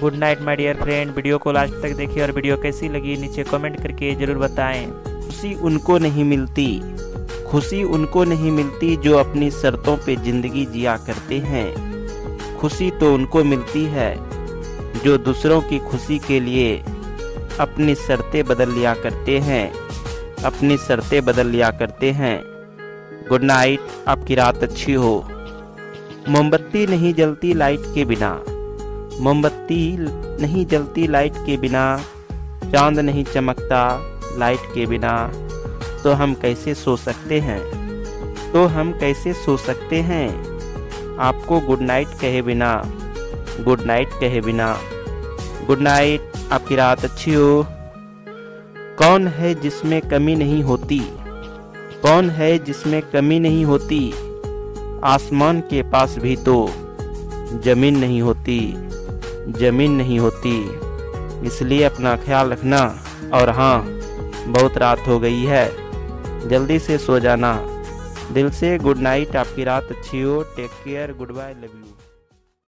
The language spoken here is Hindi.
Good night my dear friend video को लास्ट तक देखिए और वीडियो कैसी लगी, नीचे कमेंट करके ज़रूर बताएँ। खुशी उनको नहीं मिलती। खुशी उनको नहीं मिलती जो अपनी शर्तों पे ज़िंदगी जिया करते हैं। खुशी तो उनको मिलती है, जो दूसरों की खुशी के लिए अपनी शर्तें बदल लिया करते हैं। अपनी शर्तें बदल लिया करते हैं। गुड नाइट आपकी रात अच्छी हो। मोमबत्ती नहीं जलती लाइट के बिना। मोमबत्ती नहीं जलती लाइट के बिना, चाँद नहीं चमकता लाइट के बिना तो हम कैसे सो सकते हैं? तो हम कैसे सो सकते हैं? आपको गुड नाइट कहे बिना गुड नाइट कहे बिना। गुड नाइट आपकी रात अच्छी हो। कौन है जिसमें कमी नहीं होती? कौन है जिसमें कमी नहीं होती? आसमान के पास भी तो ज़मीन नहीं होती। ज़मीन नहीं होती। इसलिए अपना ख्याल रखना। और हाँ बहुत रात हो गई है। जल्दी से सो जाना। दिल से गुड नाइट आपकी रात अच्छी हो। Take care goodbye love you